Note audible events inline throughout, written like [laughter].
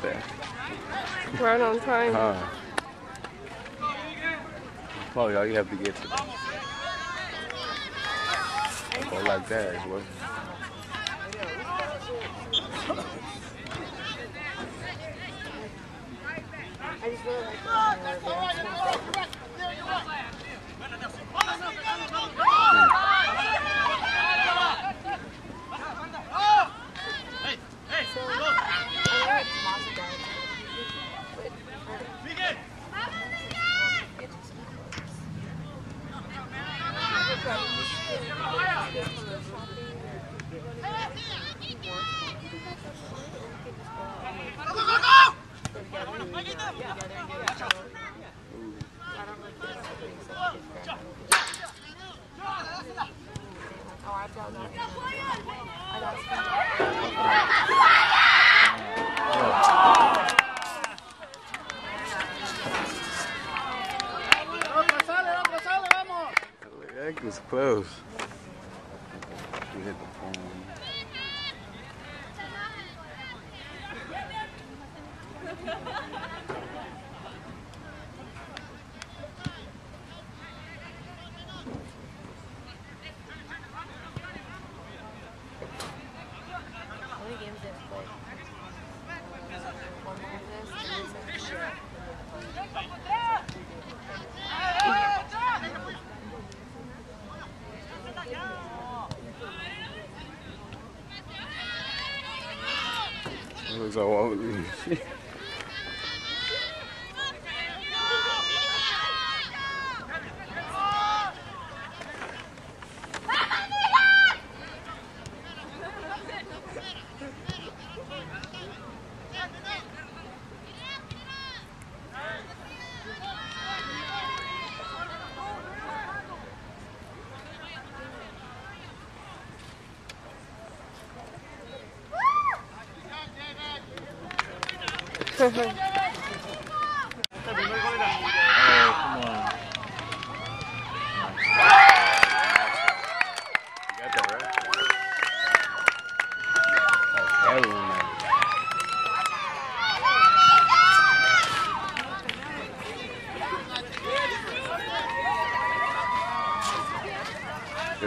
Good thing you got that. Right on time. Huh. Probably all you have to get to. Go like that. What? I just really like the So, I know it's Mazda guy, but Oh, I've done that. I got some. That was close. You hit the phone. How many games did I play? One more of this, and this is shit. It was all You Good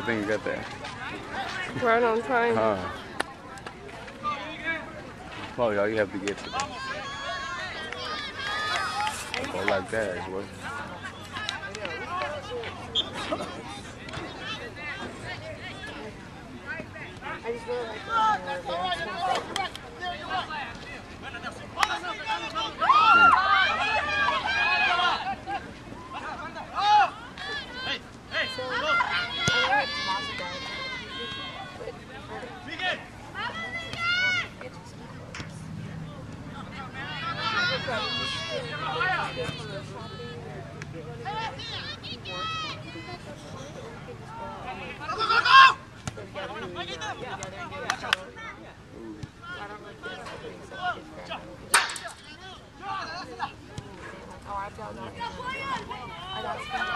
thing you got that. Right on time. Huh. Probably all you have to get to. Go like that. What? I just really like the So, I know it's Mazda guy, but Oh, I've done that. I got some.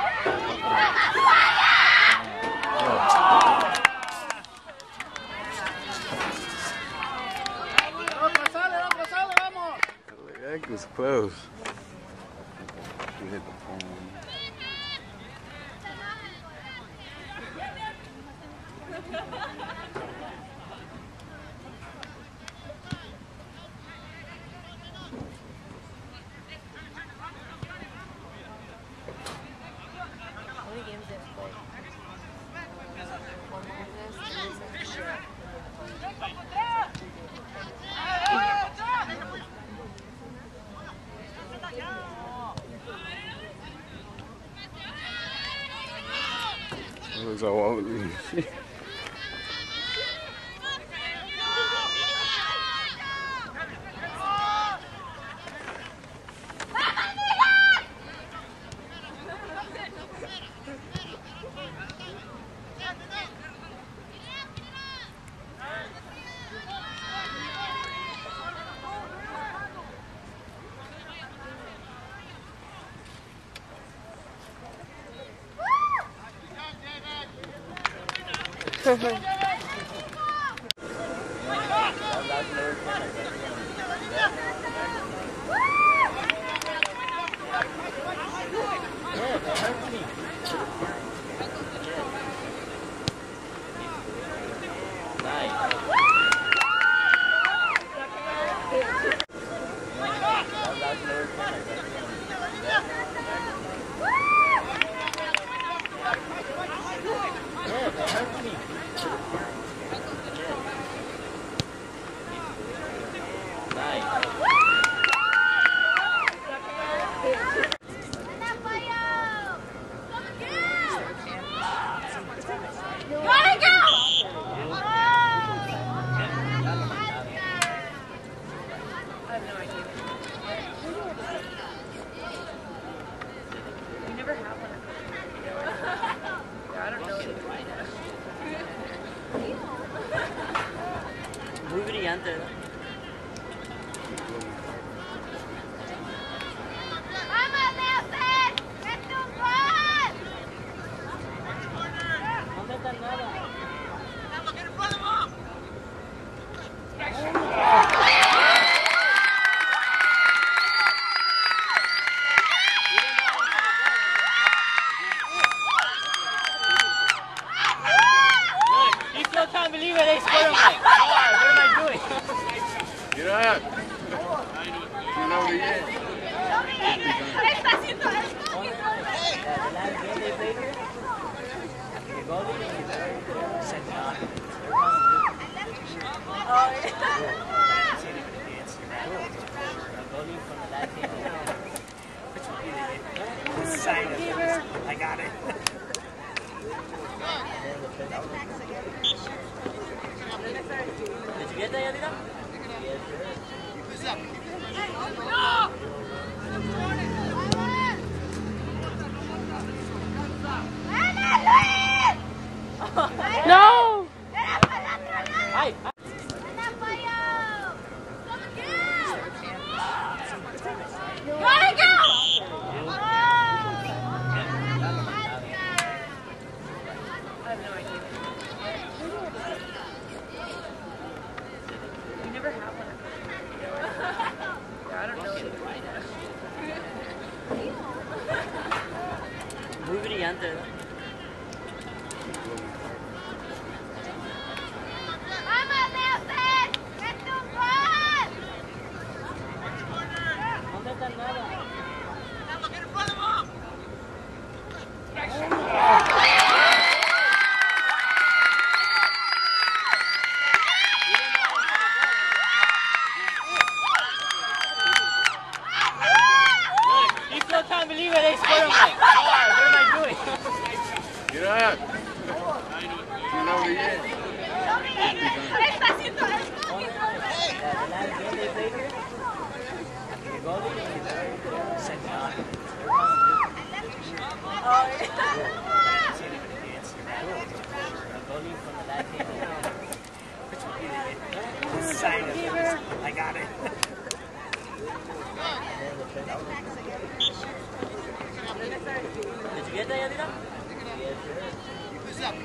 That was close. You hit the phone. How many games did I play? One more of this, and this is shit. It was all I got it. Did you get that, Yadira? Keep this up.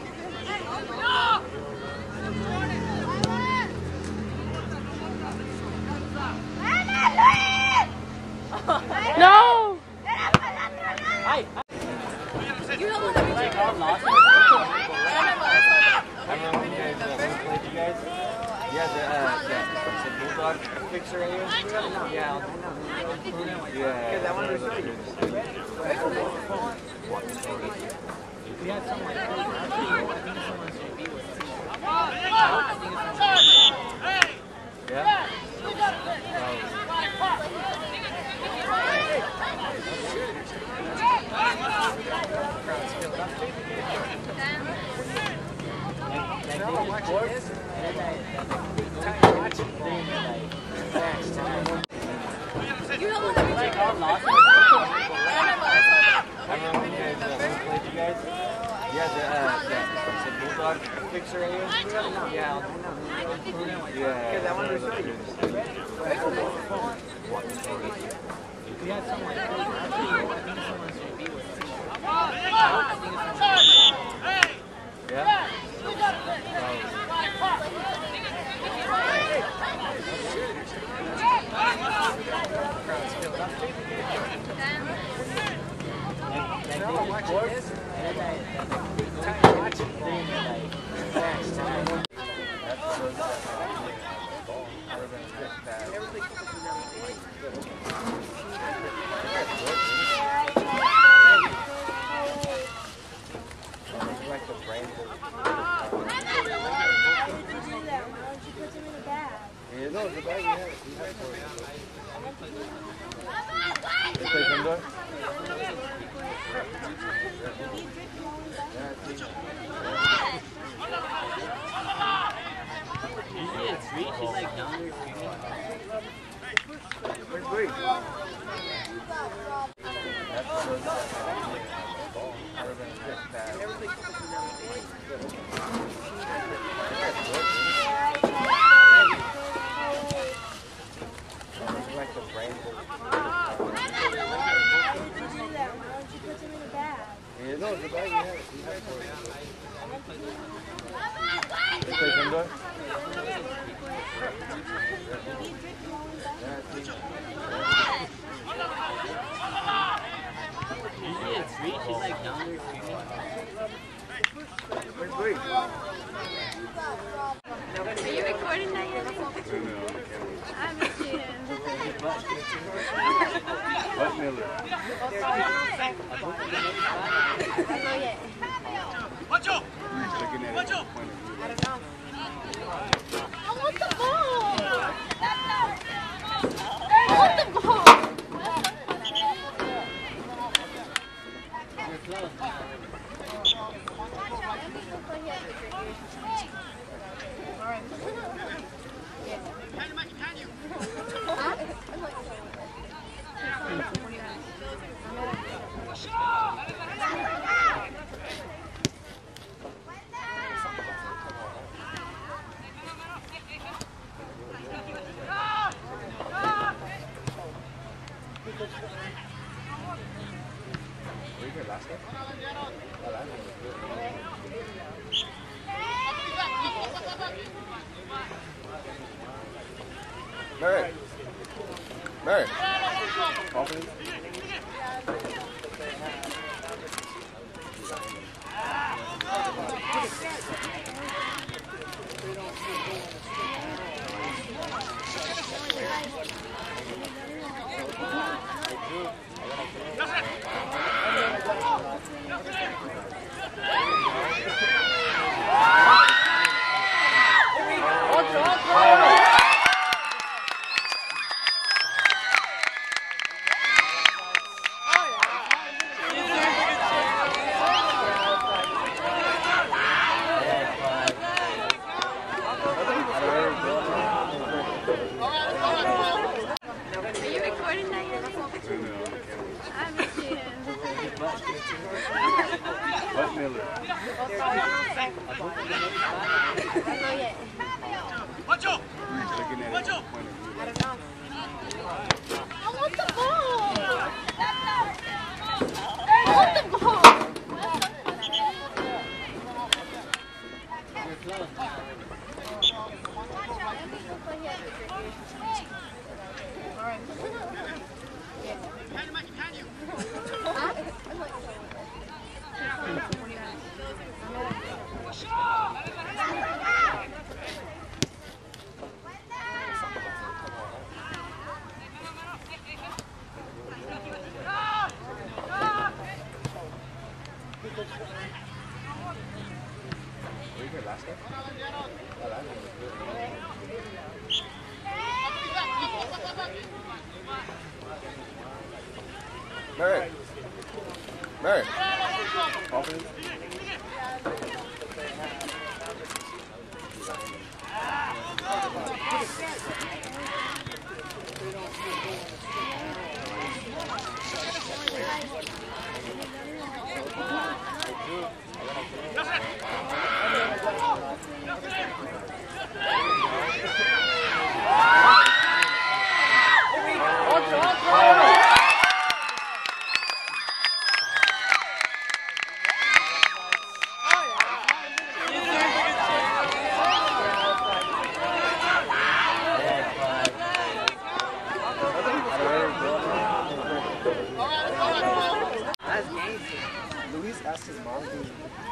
asked his mom. He,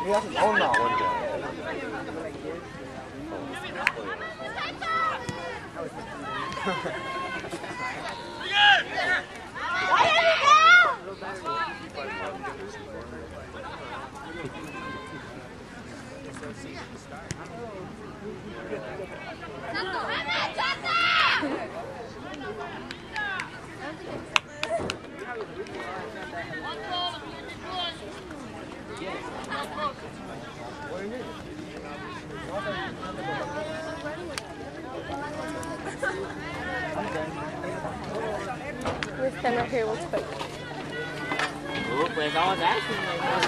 he his own mom one day. Justin! What's the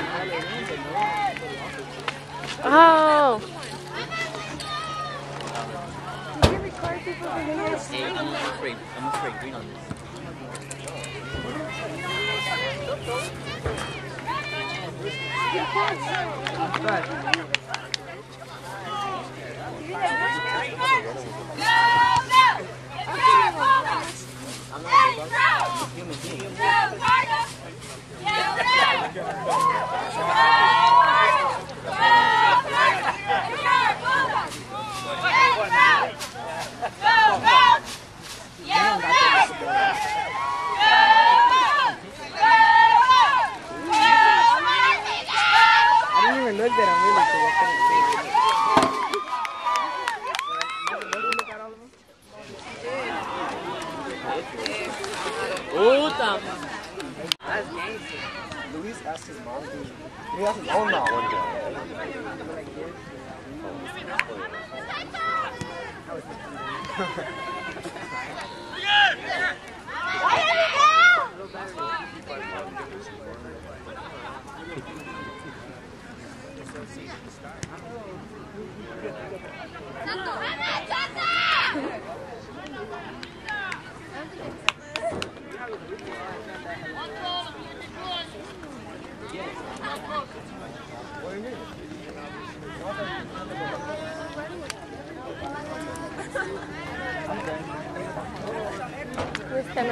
color in, but no. Oh. Did you record people for I'm gonna I'm gonna green on this. Human being. I didn't even look that I'm really so I couldn't see. Puta, That's gangster. Luis asked his mom. to- He asked his own mom. One We [laughs] stand right here. We'll speak. oh, pues I was asking like what's the color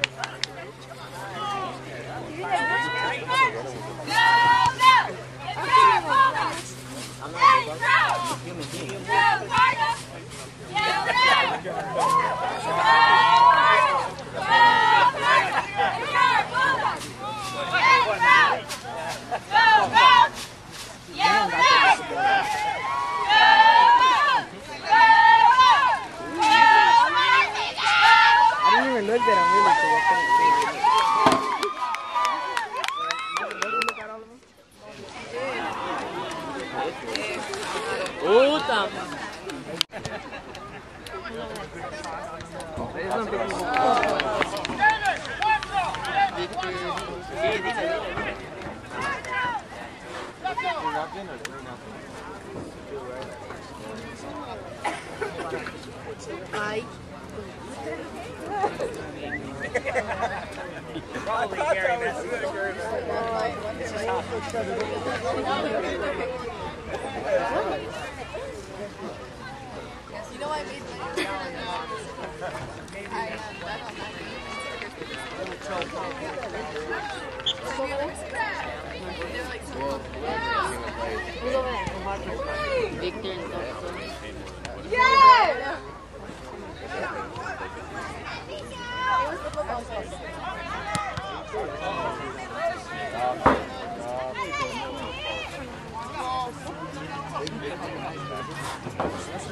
Oh my god!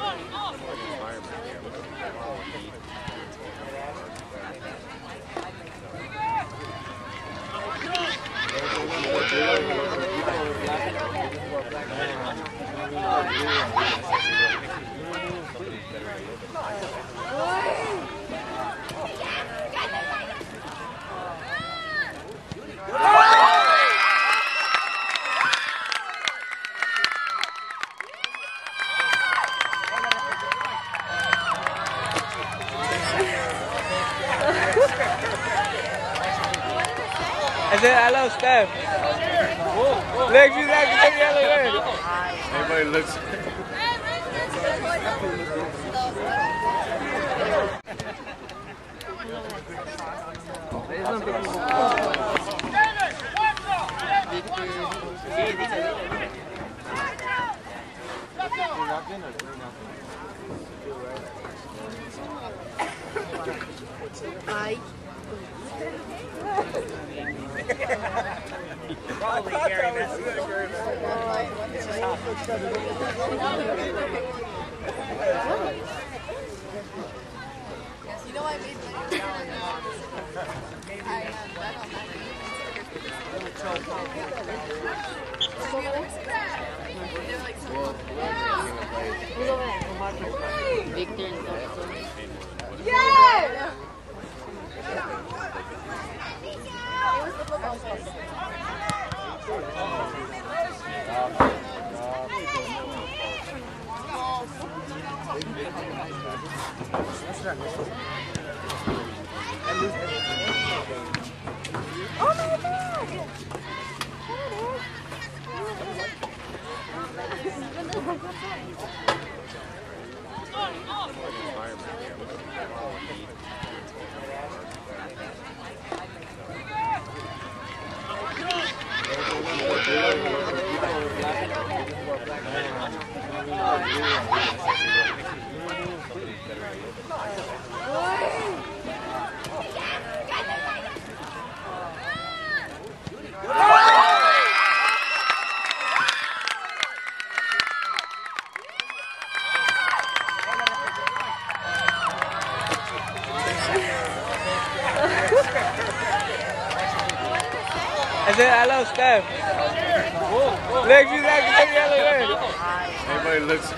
There it is. Looks. Said, hello, Steph. Legs, you like to yellow red. Everybody looks.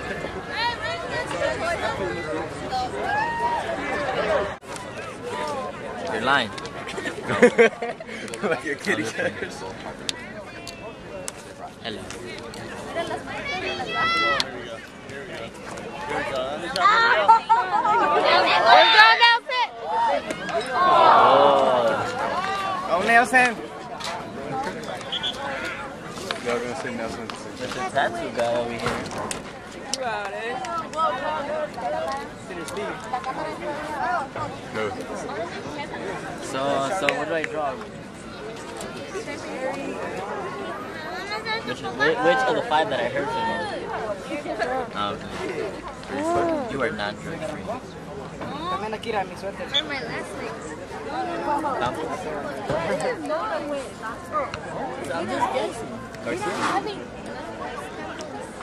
You're lying. like a kitty cat. Hello. Oh, Nelson. Y'all gonna say Nelson? There's a tattoo guy over here. No. So, so what do I draw? Which, which, of the five that I heard from um, you are not drug free. También aquí era mi suerte.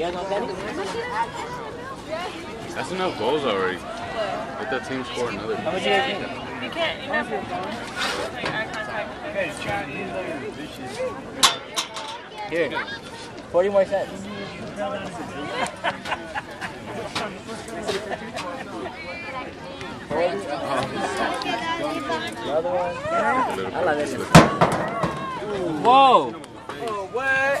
You guys want that? That's enough goals already. Let that team score another. How much you guys think? You can't, you never make eye contact. Here. 40 more cents. The one. I love it. Whoa! Oh, what?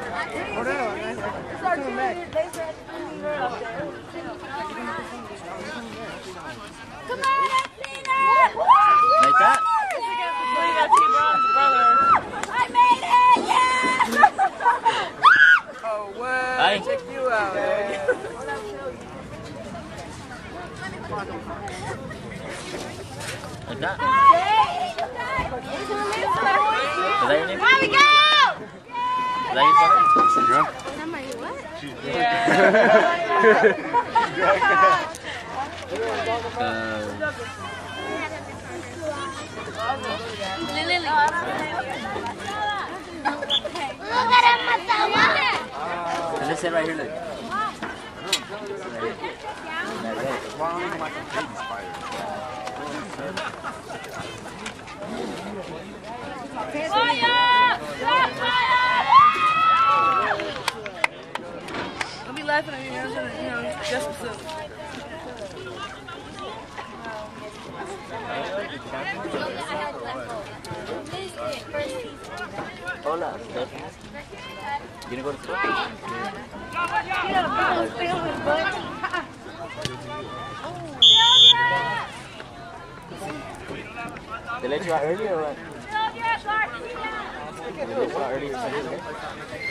Come on, Athena! Like that? I made it! Yeah! Oh, what? Hi. Check you out. Like that? Hey! Is that your name? Here we go! Is She drunk? Somebody what? She's drunk. Yeah. um, Let's sit right here, look. Fire! Fire! laughing at me. I'm trying to, you know, just what's. Hola. You gonna go to school? They let you out earlier. or what? They let you out early.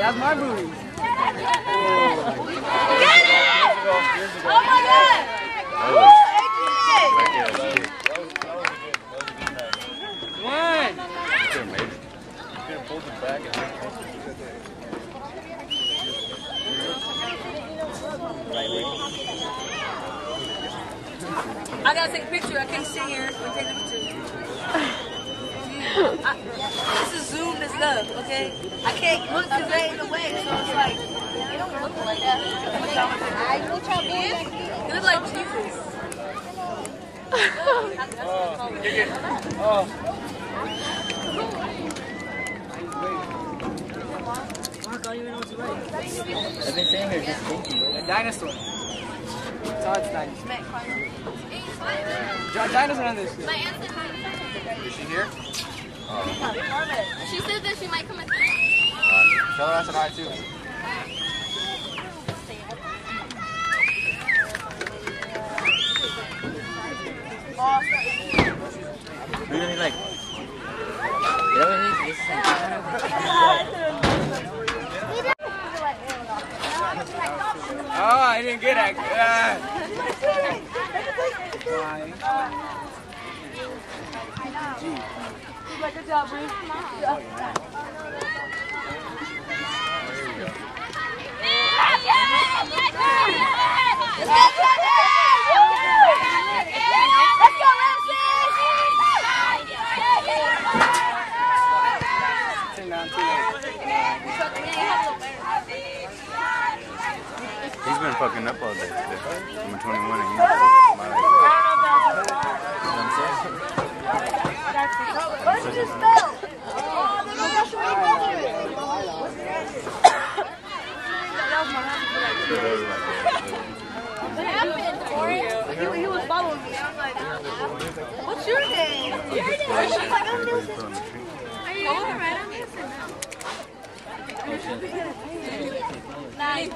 That's my booty. Get it! Oh my god! One. I gotta take a picture. I can't sit here and take a picture. [laughs] I, this is zoomed as stuff, okay? I can't look because they ain't away, so it's like, you don't look like that. You look like Jesus. [laughs] Mark, I don't even know what to write. I've been saying here just thinking. A dinosaur. Todd's dinosaur. Di- Dinosaur on this. My aunt said Is she here? she said that she might come in. Uh, tell her I said hi too. We're gonna like. You know what it is? This is Oh, I didn't get it. Ah. He's been fucking up all day today. I'm 21 and he's smiling. What happened, Corey? He, he was following me. I was like, what's your name? Your name. She's like, I'm Lucy. Are you all right? I'm Lucy. Nine.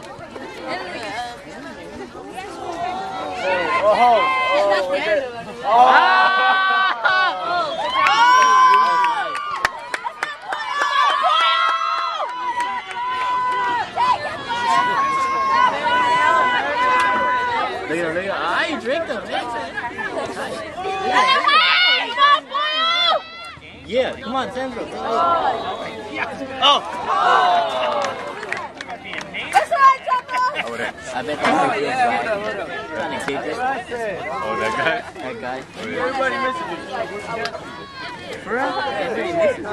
Look at him, look at him. I ain't drink them, man. Yeah, come on, Sandro. Oh! Oh, that, I bet that's Oh, a good yeah, guy. hold up, hold up. Trying to kick it. oh, that guy? That guy. Everybody misses it. For real? Everybody misses.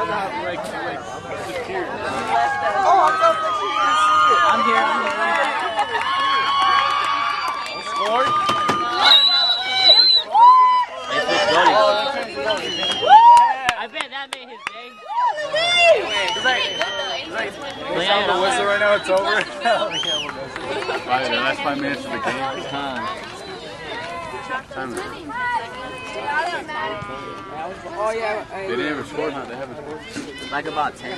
I'm here, I'm here. Hey, Fish Goldie. I bet that made his day. Well, yeah, The yeah, whistle right now, it's over. Five, the last five minutes of the game. Huh. Time is- Oh, yeah. I- They didn't have a score, huh? They have a score. Like about 10.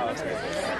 Not to [laughs] [laughs]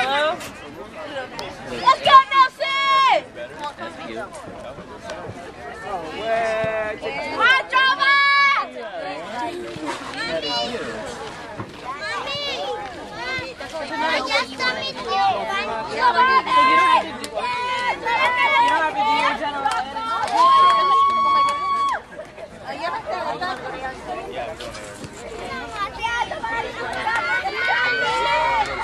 Hello? Let's go, Nelson! Oh, where? Hi, Yeah.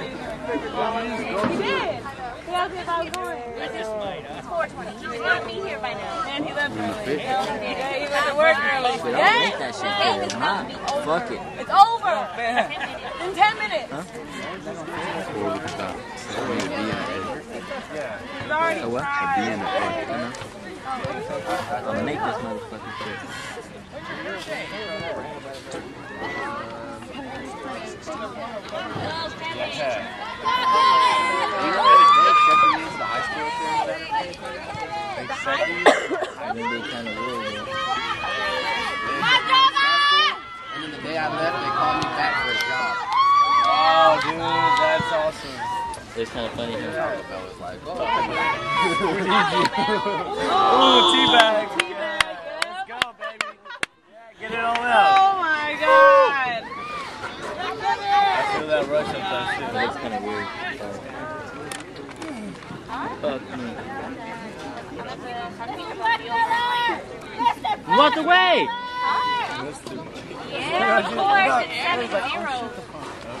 He did. He asked me if I was going. It's 420. He would not be here by now. And he left early. Yeah, he to work early. Yeah. that shit. Nah, fuck it. It's over. In 10 minutes. Or we can stop. So we need to be in the already A what? A B A. You know? I'm gonna make this motherfucking shit. I kind of. And then the day I left, they called me back for a job. Oh, dude, that's awesome. It's kind of funny here. I was like, oh, Ooh, teabag. Let's go, baby. Yeah, get it all out. Oh my god. I feel that rush up that shit. That's kind of weird. Fuck me. Walk away! Yeah, of course. It's seven zero.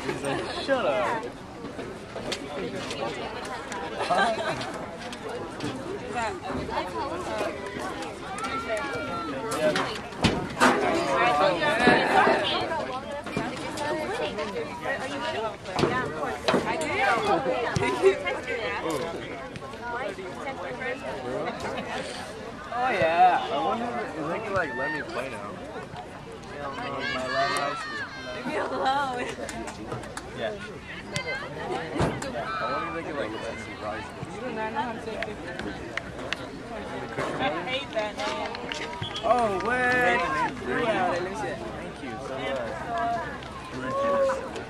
He's like, shut up. Oh yeah. I wonder if they could like let me play now. Leave me alone. Yeah. I wonder if they could like let me rise. I hate that name. Oh wait. Thank you so much.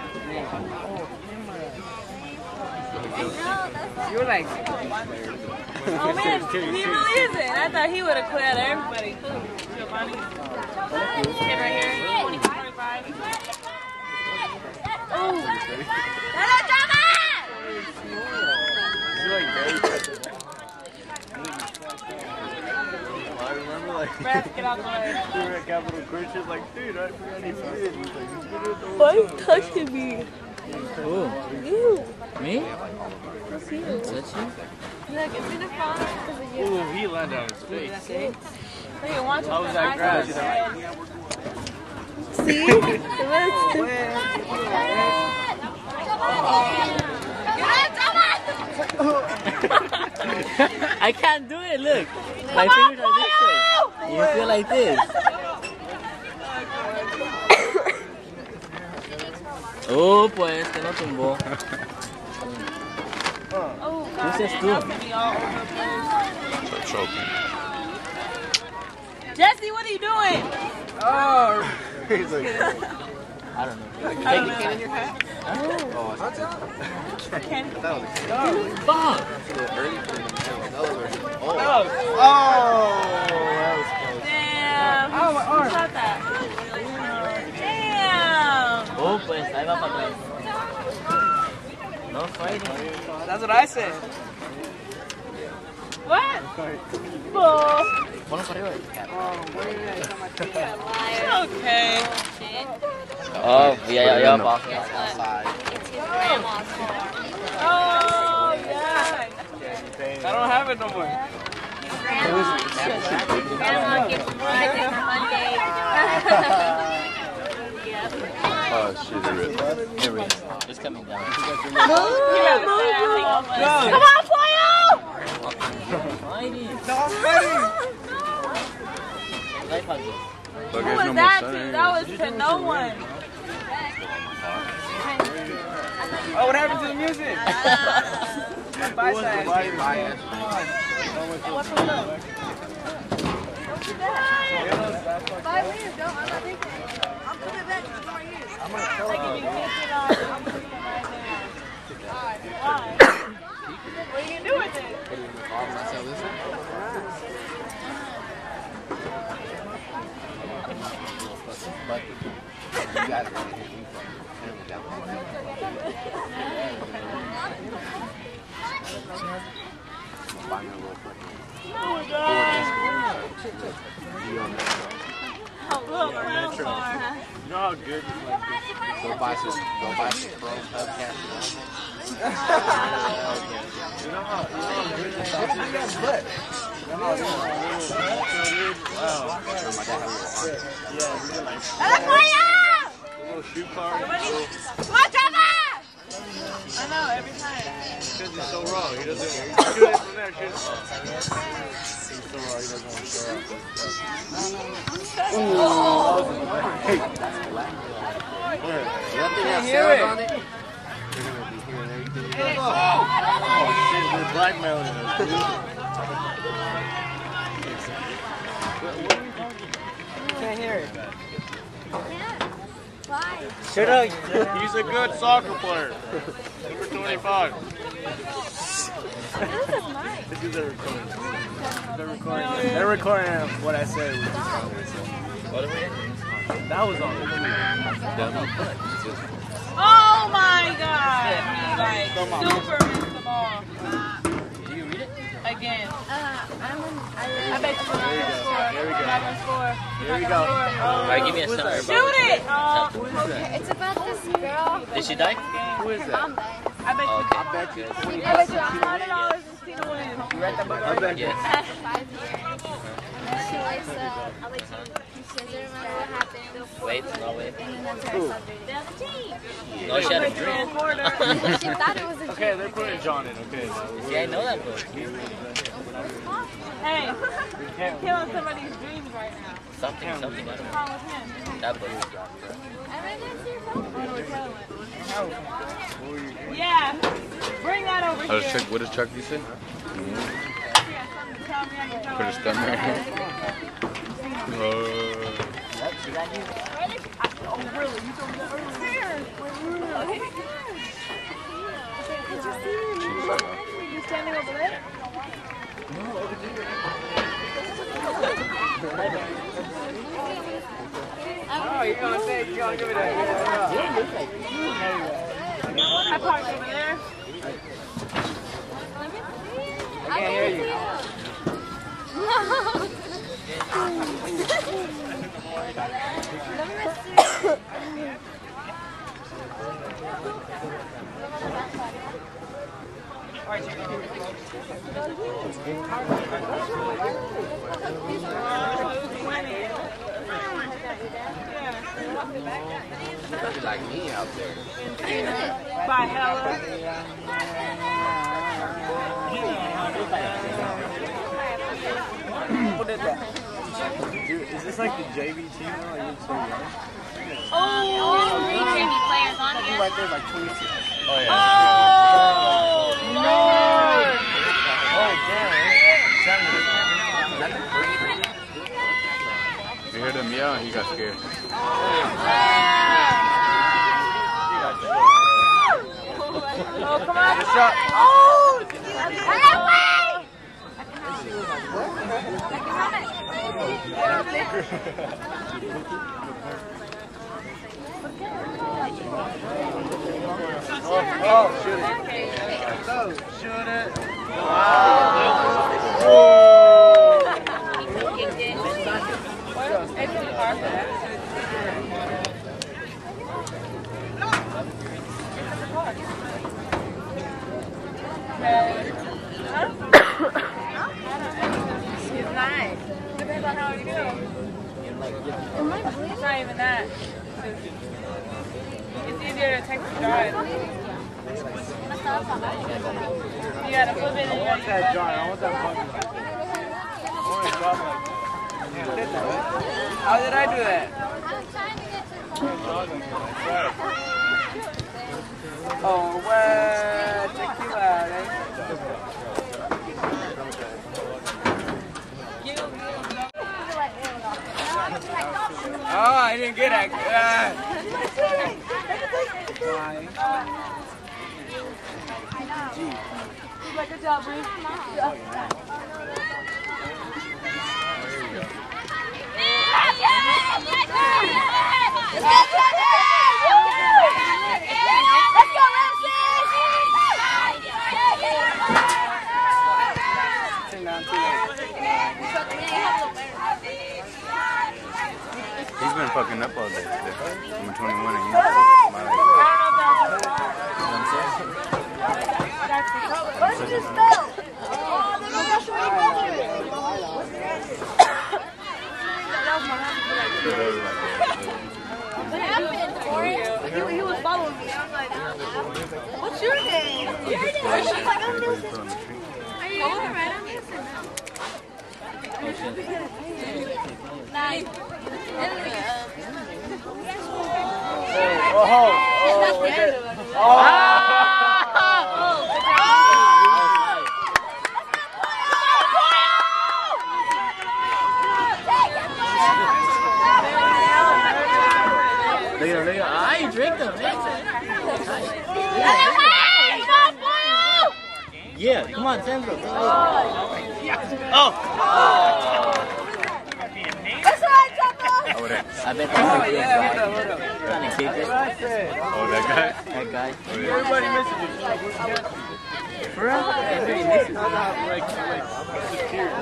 You're like. Oh man, he really isn't. I thought he would have quit out of everybody. Giovanni. Kid right here, 25. Ooh. You're like very. I remember like. Brad, get out the way. [laughs] we were at Capital Christian, like, dude, I forgot he did. He's like, he's good at the Why are you touching me? Who? You. Me? Touch you? Look, it's gonna fall because of you. Ooh, he landed on his face. Look watch How was that grass? [laughs] See? [laughs] I can't do it, look. My fingers are this way. You feel like this. [coughs] Oh, pues, te lo tumbó. Oh, This is man, two. that's gonna be all over the place. Start choking. Jesse, what are you doing? Oh, [laughs] he's like, I don't know. Oh. I don't know. oh, that's it. Candy. Fuck! Oh, oh, that was close. Damn. Oh, my arm. Shot that. Damn. Oh, pues, ahí va para atrás. No fighting. That's what I said. What? Bull. Ponlo para arriba. Okay. Oh, yeah, yeah, yeah, boss. It's his grandma's Oh, yeah. I don't have it no more. Grandma gets present for Monday. Oh shit, it ripped. Here we go. It's coming down. Come Come on, Foyle! Life hugs it. Look, Who was no that to? in That was to no one. Oh, what happened to the music? Bye, side. Five minutes, no, I'm not taking it. I'm coming back in four years. I'm gonna kill Like if you pick it up, I'm putting it right there. Why? What are you gonna do with it? Oh, look, real far. You know how good this like Go buy some, go buy some Hubcap. You know how, you know how good this stuff is? You know how it's Wow. Sure, my dad had a little arm. Yeah, we did like Foyle! a little shoe card. Watch out! I know, every time. Because he's so raw. He doesn't. Doing it from there. He's so raw. He doesn't want to show up. That thing has it. it. You're gonna be hearing everything. Oh shit, we're blackmailing dude. Can't hear it. Why? Shut up. He's a good soccer player. Number 25. This is mine. This recording. They're recording. They're recording what I said. What are we That was on Oh my god! He like super missed the ball. Do you read it? Again. Uh, I'm in, I I bet you're not gonna score. Here we go. not gonna score. You're Here we go. Oh. Alright, give me a summary. Shoot it! Oh, It's about this girl. Did she die? Who is that? mom died. I bet you. Okay. I bet you. I bet you hundred dollars is Tina win. You read that book I bet you. Yes. Five years. She likes, uh, she doesn't remember what happened. Wait, no, wait. And then that's her subject. No, she had a Put your dream. recorder. She thought it was a Okay, they're putting John in. Okay. See, I know that book. Hey, [laughs] you're killing somebody's dreams right now. Something, something. What's wrong with him? That book. I read it to your phone. Yeah, bring that over How does here. Chuck, what does Chuck you say? Tell me I can tell Put his thumb [laughs] uh, Uh, Oh, really? You told me that earlier. Did you see her? You standing over there? Oh, you're gonna say, you're gonna give me that. I parked over there. You. Like me out there. By Hella. Who did that? Dude, is this like the JV team now? Are you so young? Oh, oh Three JV players on You here. right there like 22. Oh, yeah. oh, Lord. Oh, damn. you heard him yell and he got scared. Oh, come on. Good shot. Oh, Oh, shoot it. Go, shoot it. He's come on, Sandro. Go Oh! Oh, I bet Oh, that's yeah, hold up, hold up. trying to keep it. oh, that guy. That guy. Oh, yeah. Everybody misses you. For real? Everybody misses. Like, like, disappeared.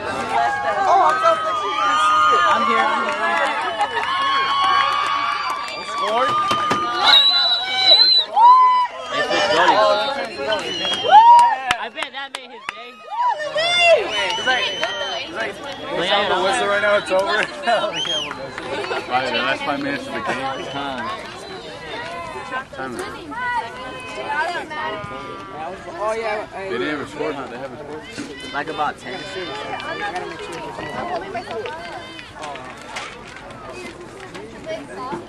I'm here, I'm here. Scored? Hey, Fish Brody. That The whistle right now, it's over. Probably the last five minutes of the game. Huh. Time? Oh, yeah. They didn't even score, huh? They haven't scored. Like about 10. I gotta make sure it's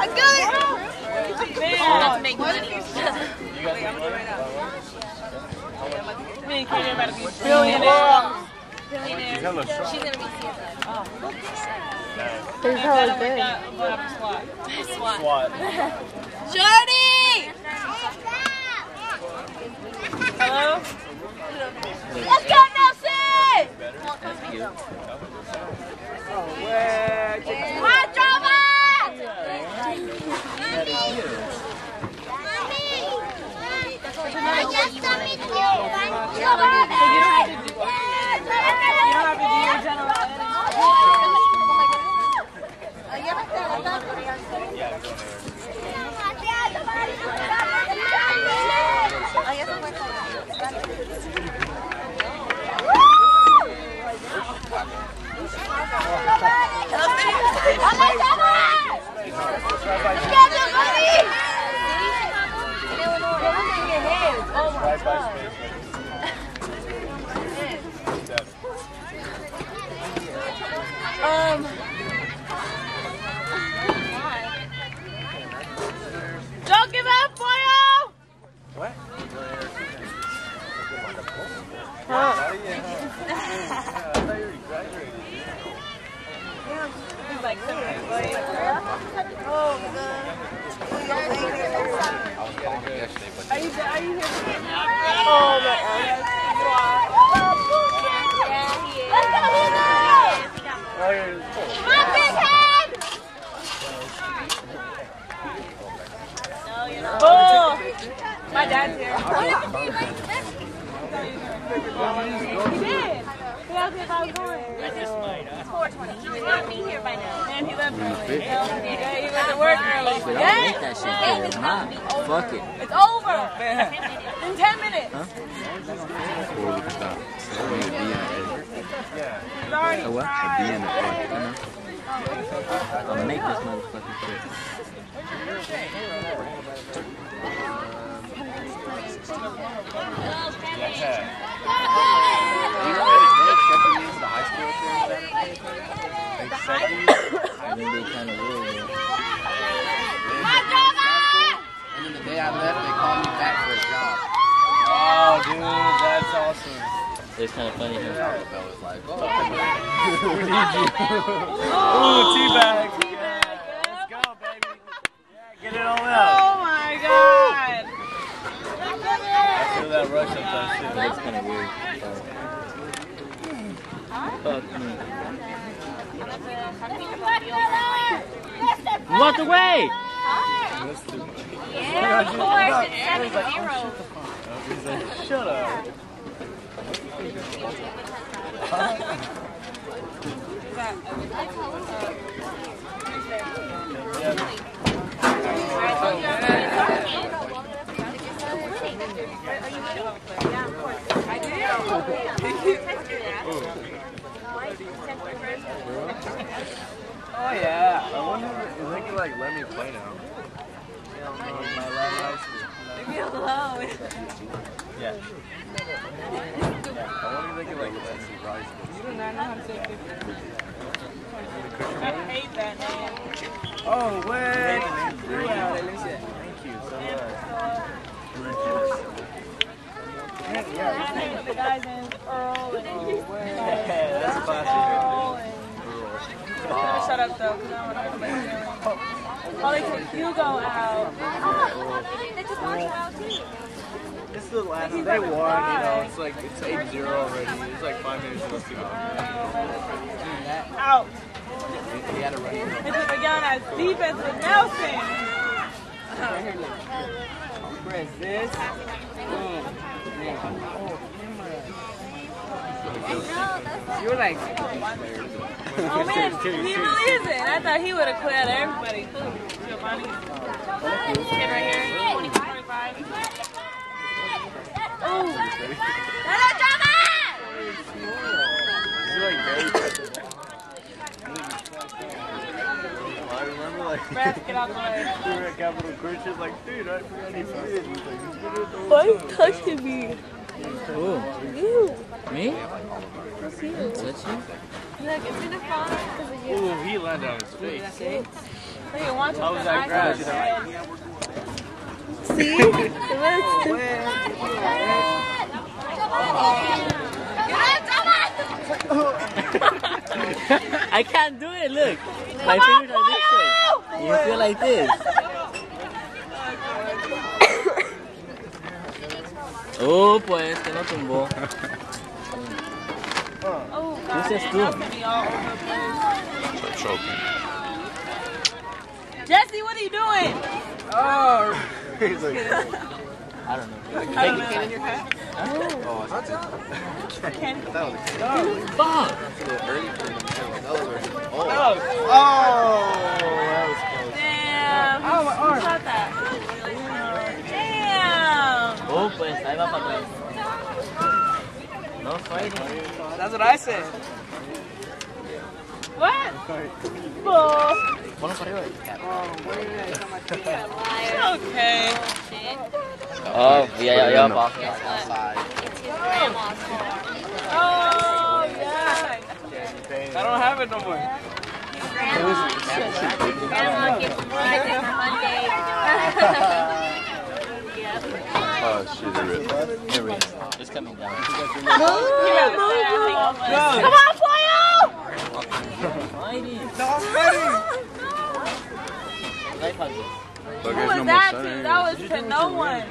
I got it. Let's make money. Me and Katie are about to be billionaires. He's hella strong. She's gonna be CFO. There's That'll work out. I'm gonna have to swat. SWAT. Jordy! Hello? Let's go, Nelson! Come on, Right Walk away! Yeah, of course. It's 7 0. He's like, shut up. Oh yeah. I wonder if they could like let me play now. My last high school. Yeah. I wonder if they could like let me rise. You do not know how to say 50. I hate that name. Oh, wait. Thank you so I named the guy's name Earl and Yeah, [laughs] that's classic. Paul and... Shut up though, because I don't want to make feelings. Oh, they took Hugo out. They just want out too. This is the last. They won, you know. It's like it's 8-0 already. It's like five minutes left to go. Out. He had to run. They took the gun as defense with Nelson. Press this. You're like, Oh man, he really isn't. I thought he would have quit out of everybody too. Giovanni. This kid right here, 24, 25. Oh, Hello, drama! You're like very I remember like get out the way. we were at Capital Christian, like, dude, I forgot he did. He's like, he's good. Why are you touching me? Who? You. Me? That's you. That's you? Look, it's gonna fall because of you. Ooh, he landed on his face. Hey, you want to How was that grass? See? [laughs] I can't do it, look. My fingers are this way. You feel like this. Oh, pues, que no tumbó. Oh, God. Who says man, two? I'm gonna be all over the place. Trophy. Jesse, what are you doing? Oh, he's like, [laughs] I don't know. I don't know. in your hat? oh, that's Ken. That was a Fuck! little early for them. That was early. Oh, oh, oh, that was close. Damn. Oh, my arm. Shot that. Damn. Oh, pues, ahí va para atrás. No fighting. that's what I said. What? Bull. Ponlo para arriba. Okay. Oh. It's grandma's fault. Oh, yeah. I don't have it no more. Grandma, grandma gets present for Monday. [laughs] [laughs] Oh, shit, it ripped. Here we go. It's coming down. Come on, Pollo! Fighting. No, I'm ready. Life hustle. But Who was no that to? That was to no one.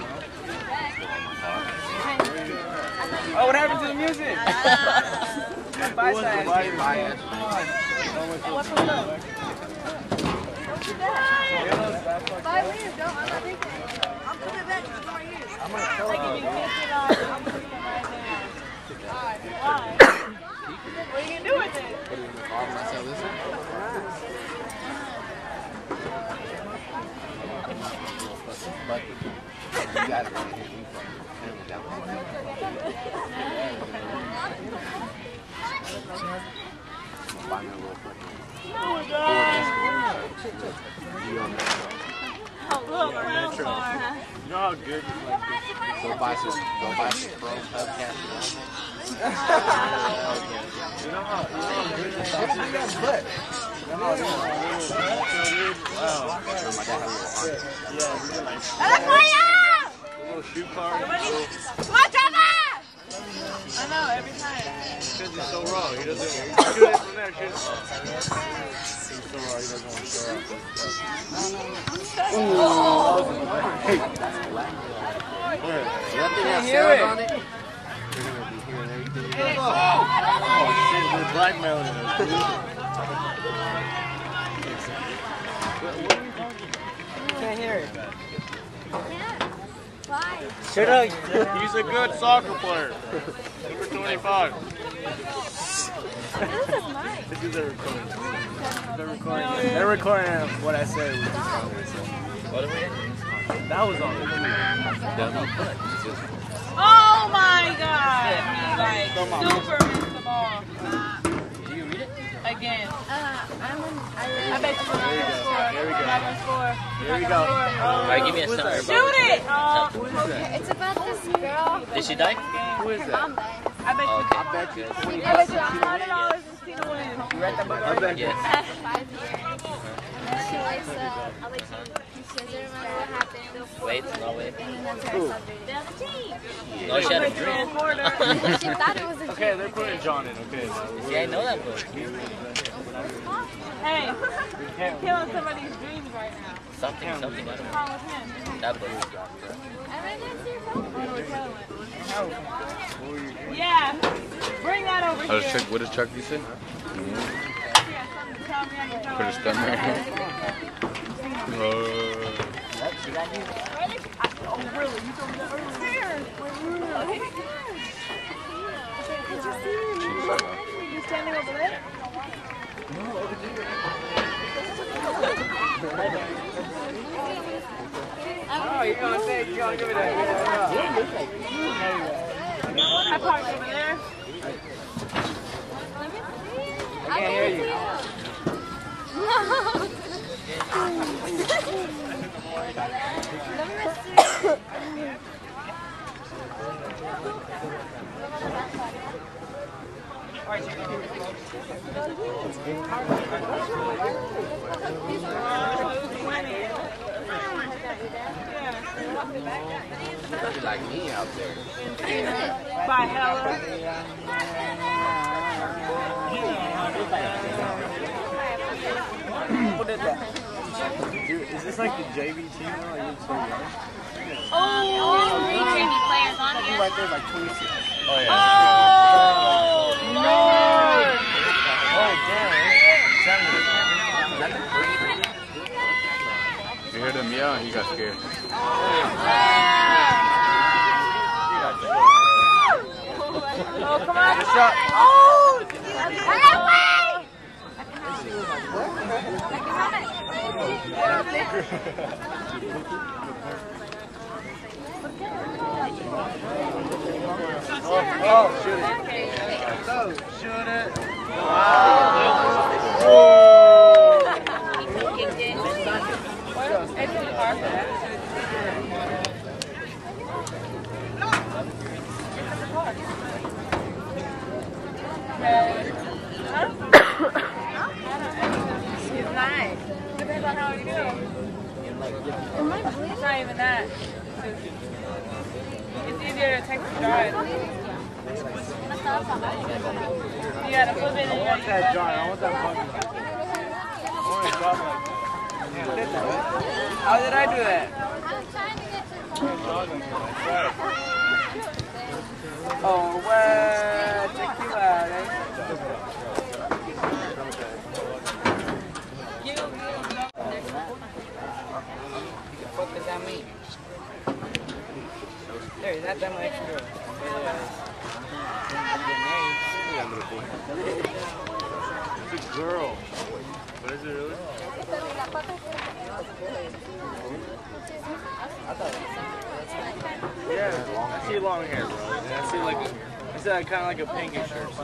Oh, what happened to the music? Bye, side. Bye, leave. Don't. I'm not taking. I'm coming back in four years. I give you fifty dollars. I'm taking it right now. Why? What are you gonna do with it? Oh, look, around car, huh? You know how good like Go buy some, go buy some pro hubcaps. you know how you know how good the sausage is? You know how little little Wow. My dad had a little arm. Yeah, we get like California! little shoe cars. Watch out! I know, every time. Because he's so raw. He doesn't. He's doing it from there. Shit. He's so raw. He doesn't want to show up. That thing has sound on it. You're gonna be hearing everything. Oh shit, we're blackmailing him. Can't hear it. Bye. Shut up. He's a good soccer player. Number 25. Mine. A recording. They're recording. They're recording what I. We What are we? That was on. Oh my god! Like super missed the ball. Do you read it? Again. Uh, I'm in, I, I bet you we're not gonna score. Here we We're go. gonna score. Here we go. Alright, give me a center. Shoot it! Oh, It's about this girl. Did she die? Who is Her that? mom died. I bet you. Okay. I bet you. I bet you hundred dollars in Tina Williams. You read that book already? Yes. Five years. And then she likes, uh, I like to, she doesn't remember what happened. Wait, no wait. And then that's her subject. No, she had a Three dream. [laughs] She thought it was a Okay, they're putting John in. Okay. See, I know that book. Hey, [laughs] you're killing somebody's dreams right now. Something, something. What's wrong with him? That book. I read that to your phone. Oh. Yeah, bring that over I just here. check. What does Chucky say? You got something to tell [laughs] me I can tell Put his her. thumb there. Uh, Oh, really? You told me that earlier. You standing over there? No, over there. Oh, you're gonna say, you're gonna give me that. I parked over there. Like me out there. By Hella. Who did that? Dude, is this like the JV team now? Like, you're so young? Oh, Three JV players on You here. right there, like 26. Oh yeah. oh, Lord. Oh, damn. you heard him yell and he got scared. Oh, come on. Oh, Oh, shoot it. Oh, shoot it. That. It's nice. Depends on how you feel. It's not even that. It's easier to text and drive. You gotta flip it and you I want that gotta I want that fucking. I want to drop. How did I do that? Oh, well, check you out, eh? What does that mean? There, that's that much girl. It's a girl. But is it really? Yeah, I see long hair, bro. And I see like, I see like, kind of like a pinkish shirt. So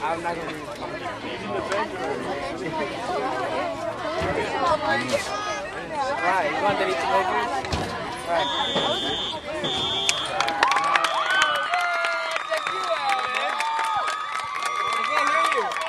I'm not gonna read Right, you want to eat teenagers? Right. I can't hear you.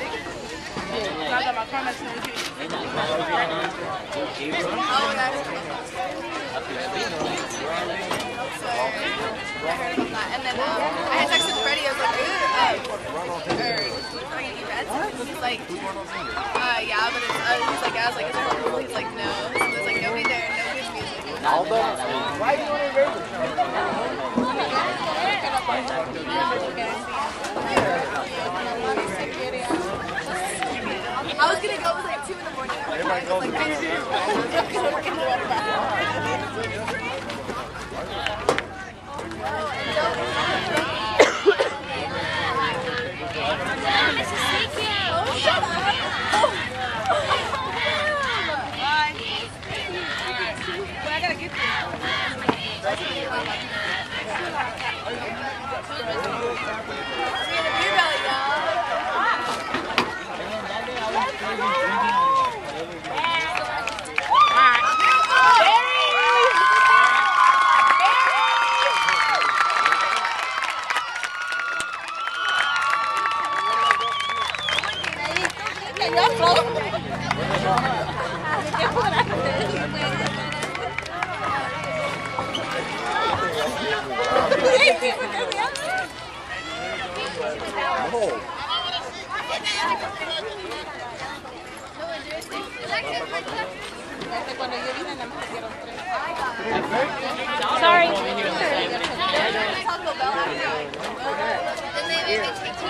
Right now, April, Oh, I heard about that. And then um, I had texted Freddie. I was like, "Are you, uh, or, are you Reds?" He's like, uh, "Yeah," but it's. Uh, he's like, "I was like, is cool?" He's like, "No." So there's like nobody there, no music. Aldo, Why do you want to erase it? I was gonna go. It was like two in the morning. I was like, "I'm gonna [laughs] work in the water bath." Oh, shut up! Bye. But I gotta get this. Beer belly, y'all. Sorry. Taco Bell. And they made me take two.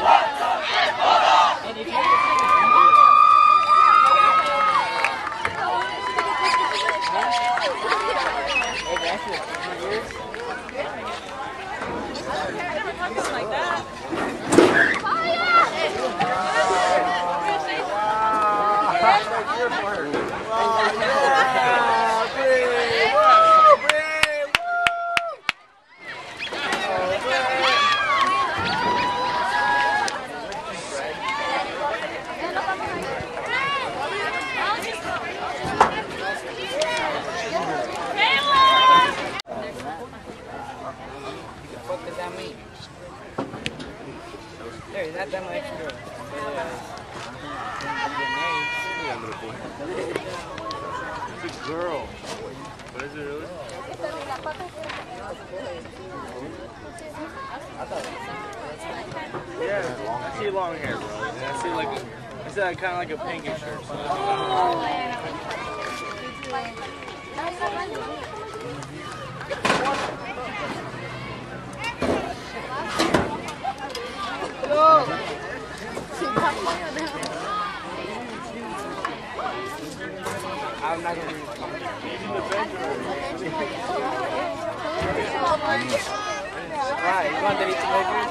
What does that mean? There, that's that much girl. It's a girl. But is it really? Yeah, I see long hair, bro. And I see like, I see like, kind of like a pinkish shirt. So read. Right, you want to make yours?